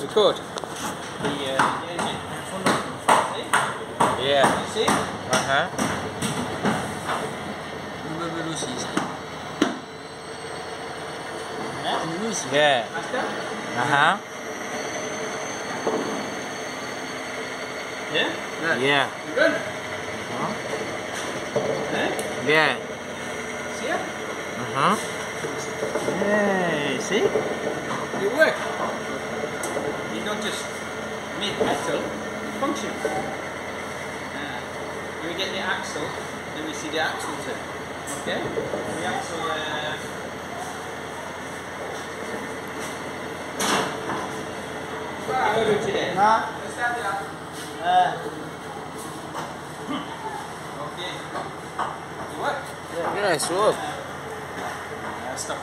Record. The, uh, engine Yeah. You see? Uh huh. Yeah. Uh huh. Yeah? Yeah. yeah. You good? Uh-huh. Yeah. See ya? Uh-huh. Yeah, see? It work. You don't just make metal, it functions. Uh, we get the axle, then we see the axle turn. Okay? The axle, uh, What do you do today? Hả? À. Okay. You work? Yeah, it's work. Uh, stop.